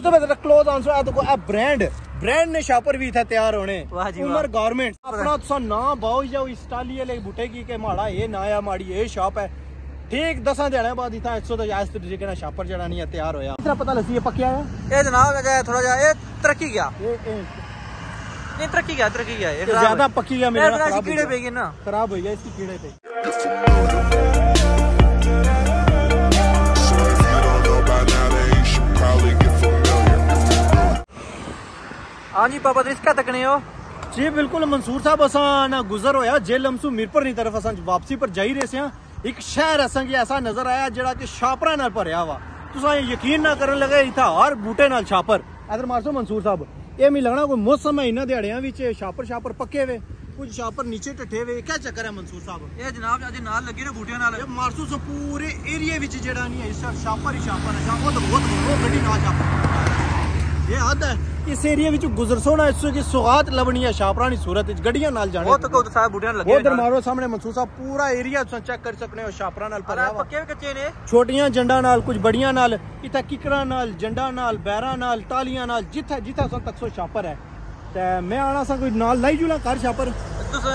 तो मैं close answer आ देखो ब्रांड ब्रांड ने शापर भी था तैयार होने। उमर गारमेंट अपना तुसा ना बाओ जाओ ले बूटे की के माड़ा ये ना या माड़ी ये शॉप है। ठीक दसा दिहाड़े बाद इतना एक सौ तो जायज़ तरीके ना शापर जड़ा नहीं है तैयार होया इतना पता लसी है पक्या है ये जनाब है थोड़ा जा ये तरक्की गया नहीं तरक्की गया तरक्की गया ज़्यादा गया मेरा कीड़े पे ना। खराब हो गया इसकी कीड़े पे हाँ जी पापा तो इसका तकने हो जी बिल्कुल मंसूर साहब असां ना गुजर होया जेल हमसू मीरपुर दी तरफ असां वापसी पर जाई रहे से एक शहर असां की ऐसा नजर आया जेड़ा कि छापरा नाल भरया वा तुसा यकीन ना करन लगे इथा हर बूटे नाल छापर इधर मारसो मंसूर साहब ਇਹ ਮੈਨੂੰ ਲੱਗਣਾ ਕੋਈ ਮੌਸਮ ਹੈ ਇਹਨਾਂ ਦਿਹਾੜਿਆਂ ਵਿੱਚ ਛਾਪਰ ਛਾਪਰ ਪੱਕੇ ਵੇ ਕੁਝ ਛਾਪਰ ਨੀਚੇ ਟੱਠੇ ਵੇ ਕੀ ਚੱਕਰ ਹੈ ਮਨਸੂਰ ਸਾਹਿਬ ये जनाब अज नाल लगी ना बूटियां नाल ਇਹ ਮਾਰਸੂ ਸੇ ਪੂਰੇ ਏਰੀਆ ਵਿੱਚ ਜਿਹੜਾ ਨਹੀਂ ਹੈ ਇਸ ਛਾਪਰ ਹੀ ਛਾਪਰ ਹੈ ਛਾਪਰ ਤਾਂ ਬਹੁਤ ਉਹ ਗੱਡੀ ਨਾ ਛਾਪਰ ਇਹ ਹੱਦ ਹੈ ਇਸ ਏਰੀਆ ਵਿੱਚੋਂ ਗੁਜ਼ਰ ਸੋਣਾ ਇਸ ਦੀ ਸੁਗਾਤ ਲਬਣੀ ਹੈ ਸ਼ਾਪਰਾਣੀ ਸੂਰਤ ਵਿੱਚ ਗੱਡੀਆਂ ਨਾਲ ਜਾਣੇ ਉਹ ਤਾਂ ਕੋਦ ਸਾਹਿਬ ਬੁੱਢਿਆਂ ਲੱਗੇ ਉਧਰ ਮਾਰੋ ਸਾਹਮਣੇ ਮਨਸੂਸਾ ਪੂਰਾ ਏਰੀਆ ਤੁਸੀਂ ਚੈੱਕ ਕਰ ਸਕਨੇ ਹੋ ਸ਼ਾਪਰਾ ਨਾਲ ਭਰਿਆ ਵਾ ਪੱਕੇ ਕੱਚੇ ਨੇ ਛੋਟੀਆਂ ਜੰਡਾਂ ਨਾਲ ਕੁਝ ਬੜੀਆਂ ਨਾਲ ਇਥਾ ਕਿਕਰਾਂ ਨਾਲ ਜੰਡਾਂ ਨਾਲ ਬੈਰਾਂ ਨਾਲ ਤਾਲੀਆਂ ਨਾਲ ਜਿੱਥੇ ਜਿੱਥੇ ਸੰ ਤੱਕ ਸੋ ਸ਼ਾਪਰ ਹੈ ਤੇ ਮੈਂ ਆਣਾ ਸਾਂ ਕੋਈ ਨਾਲ ਲਈ ਜੁਲਾ ਕਰ ਸ਼ਾਪਰ तुस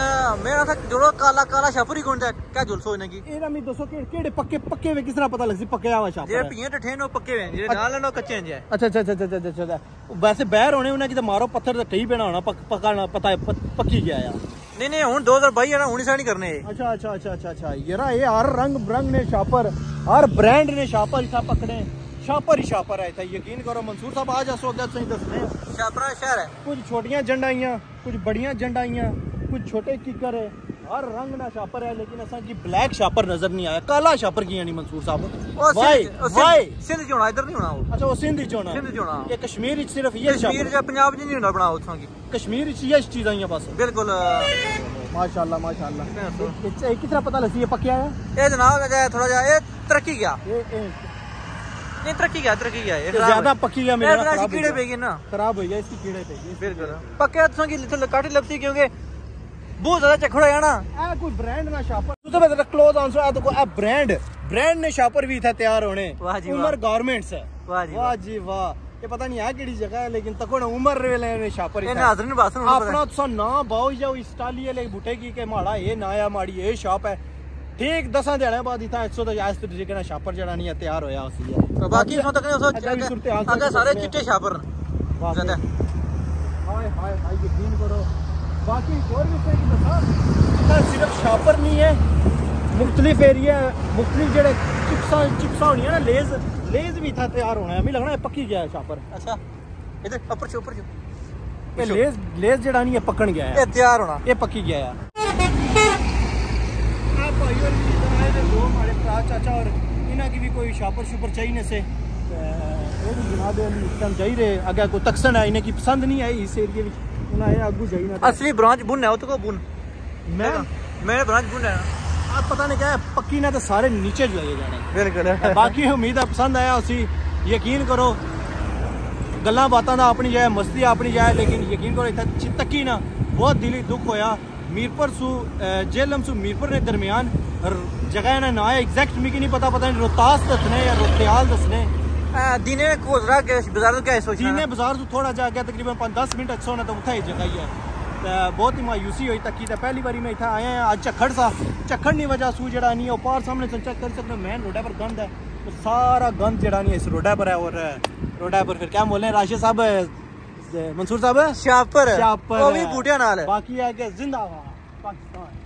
मेरा था जोड़ो काला काला छापुरी कौन सा क्या जुल सोचने की ਇਹਦਾ ਮੈਨੂੰ ਦੱਸੋ ਕਿ ਕਿਹੜੇ ਪੱਕੇ ਪੱਕੇ ਵੇ ਕਿਸ ਤਰ੍ਹਾਂ ਪਤਾ ਲੱਗ ਸੀ ਪੱਕਿਆ ਵਾ ਛਾਪਰ जे ਹੈ? पिए ठेठे नो पक्के वे जे नाल नो कच्चे हैं जे ਅੱਛਾ ਅੱਛਾ ਅੱਛਾ ਅੱਛਾ ਅੱਛਾ, ਅੱਛਾ ਵੈਸੇ ਬਹਿਰ ਹੋਣੇ ਉਹਨਾਂ ਕਿਤੇ ਮਾਰੋ ਪੱਥਰ ਤੇ ਕਈ ਬਣਾ ਹੋਣਾ ਪੱਕ- ਪਕਾਣਾ ਪਤਾ ਹੈ, ਪ- ਪੱਕੀ ਗਿਆ ਆ नहीं नहीं हुन 2022 है ना हुन साइड नहीं करने ਅੱਛਾ ਅੱਛਾ ਅੱਛਾ ਅੱਛਾ ਅੱਛਾ ਯਾਰਾ ਇਹ ਹਰ ਰੰਗ ਬਰੰਗ ਨੇ ਛਾਪਰ ਹਰ ਬ੍ਰਾਂਡ ਨੇ ਛਾਪਰ ਇਥਾ ਪਕੜੇ ਛਾਪਰ ਹੀ ਛਾਪਰ ਹੈ ਇੱਥੇ ਯਕੀਨ ਕਰੋ ਮਨਸੂਰ ਸਾਹਿਬ ਆ ਜਾ ਸੋ ਅੱਗੇ ਤੁਸੀਂ ਦੱਸਣੇ ਆ। छापरा शहर है ਕੁਝ ਛੋਟੀਆਂ ਜੰਡਾਂ ਆਈਆਂ ਕੁਝ ਬੜੀਆਂ कुछ छोटे किकर है। हर रंग ना शापर है लेकिन असा की ब्लैक शापर नज़र नहीं आया। काला शापर की यानी मंसूर साहब। ओ भाई भाई। सिंध जो होना इधर नहीं होना अच्छा वो सिंध ही होना सिंध जो होना ये कश्मीर इच सिर्फ़ ये कश्मीर या पंजाब जी नहीं होना बना उत्थों की। कश्मीर इच ये चीज़ आई बस। बिल्कुल माशाल्लाह माशाल्लाह। किस तरह पता लगी ये पक्या है ये जनाब ये थोड़ा जाए ये तरक्की गया ये तरक्की गया तरक्की गया ये ज़्यादा पक्की गया मेरा कीड़े पे गए ना। खराब हो गया इसकी कीड़े पे। बिल्कुल। पक्या तो की लिटिल काटी लगती क्योंकि बहुत ज्यादा चखड़ है ना ਇਹ ਕੋਈ ਬ੍ਰਾਂਡ ਨਾ ਛਾਪਰ ਤੂੰ ਤਾਂ ਮੇਰਾ क्लोज आंसर ਆ ਦੇਖੋ ਇਹ ਬ੍ਰਾਂਡ ਬ੍ਰਾਂਡ ਨੇ ਛਾਪਰ ਵੀ ਇੱਥੇ ਤਿਆਰ ਹੋਣੇ ਵਾਹ ਜੀ ਵਾਹ। ਉਮਰ ਗਾਰਮੈਂਟਸ ਹੈ वाह जी ਵਾਹ ਜੀ ਵਾਹ ਇਹ ਪਤਾ ਨਹੀਂ ਆ ਕਿਹੜੀ ਜਗ੍ਹਾ ਹੈ ਲੇਕਿਨ ਤੱਕੋ ਨਾ ਉਮਰ ਵੇਲੇ ਨੇ ਛਾਪਰ ये ਇੱਥੇ नाजरीन बासन होना ਆਪਣਾ ਤੁਸੀਂ ਨਾ ਬਾਓ ਜਾਓ ਇਸ ਟਾਲੀ ਵਾਲੇ ਬੂਟੇ ਕੀ ਕੇ ਮਾੜਾ ਇਹ ਨਾ ਆ ਮਾੜੀ ਇਹ ਸ਼ਾਪ ਹੈ ਠੀਕ ਦਸਾਂ ਦਿਹਾੜਿਆਂ ਬਾਅਦ ਇਥਾ 100 ਤੋਂ ਜਾਇਜ਼ ਤਰੀਕੇ ਨਾਲ ਛਾਪਰ ਜਿਹੜਾ ਨਹੀਂ ਹੈ ਤਿਆਰ ਹੋਇਆ ਉਸੀ ਹੈ तो बाकी उसमें तक नहीं ਅੱਗੇ ਵੀ सो ਸੁਰਤੇ ਹਾਲ अगर सारे चिट्टे छापर ਬਾਕੀ- ज्यादा ਹਾਏ ਹਾਏ ਹਾਏ सिर्फ़ शापर नहीं है मुख्तलिफ़ एरिया मुख्तलिफ़ जो चिप्सा चिप्सा होनी ना लेज लेज भी इतना तैयार होना है। मैं लगना है पक्की गया है शापर अच्छा इधर लेज लेज जड़ा नहीं है पकड़ गया है। तैयार होना। ये पक्की गया है। चाचा और इन्हें भी कोई शापर शुपर चाहिए से। चाहिए अगर कोई तकसन है इन्हें की पसंद नहीं आई इस एरिए ना ये अगू जाई ना असली ब्रांच बुन है वो तो को बुन मैं मैं ब्रांच बुन है आप पता नहीं क्या है पक्की ना तो सारे नीचे लगे जाने बिल्कुल बाकी उम्मीद है पसंद आया उसी यकीन करो गल्ला बातें ना अपनी जाए मस्ती अपनी जाए लेकिन यकीन करो इतना तकी ना बहुत दिली दुख होया मीरपुर सू जेलम सू मीरपुर ने दरमियान जगह ना ना एग्जैक्ट मिगी नहीं पता पता नहीं रोहतास दसने या रोहत्याल दसने दिने कोजरा के बाज़ार क्या दिने बाज़ार तो थोड़ा जा गया तकरीबन 5 10 मिनट अच्छा होना तो उठा ही जगह ही है। बहुत ही मायूसी हुई तकी था पहली बारी आज चखड़ सा। चखड़ नहीं वजह जड़ा नहीं है पार सामने से चेक कर सकते मेन पर गंद है तो सारा गंद जड़ा नहीं है इस रोड पर है और रोड पर फिर क्या बोले राशिद साहब मंसूर साहब? श्यापर श्यापर वो भी नाल है बाकी है जिंदाबाद पाकिस्तान।